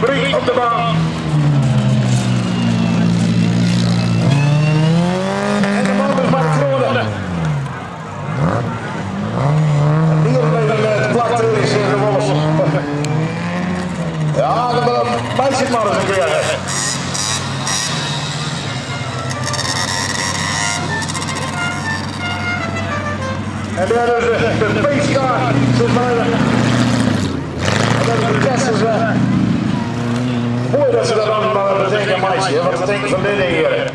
3 op de baan. En de man is Mark Kronen. Hier het plat is in de wolf. Ja, de meisje een keer. En daar is de, de pacecar, zit maar. En dat is de Tessels. Uh, mooi dat ze dat allemaal meisje. Wat betekent van dit hier?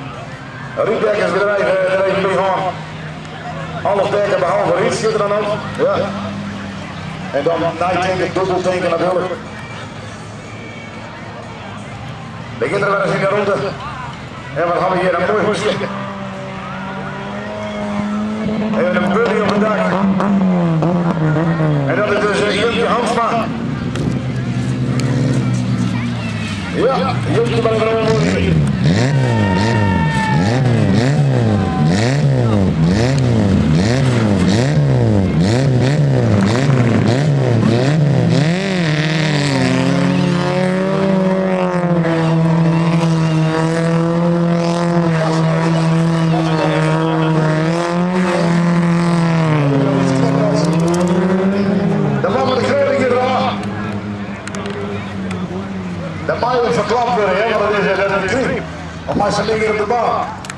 Rietdekkersbedrijf, er even mee gaan. Alles dekken behalve Riet zit er dan ook. Ja. En dan nijteken, dubbelteken natuurlijk. Begin er wel eens in de ronde. En wat gaan we hier een mooi hoesje. Even een bully op het dak. En dat is dus uh, Jurtje Hansma. Ja, Jurtje bij de mag je verklapt hè, want dat is een. Of maar ze liggen op de baan.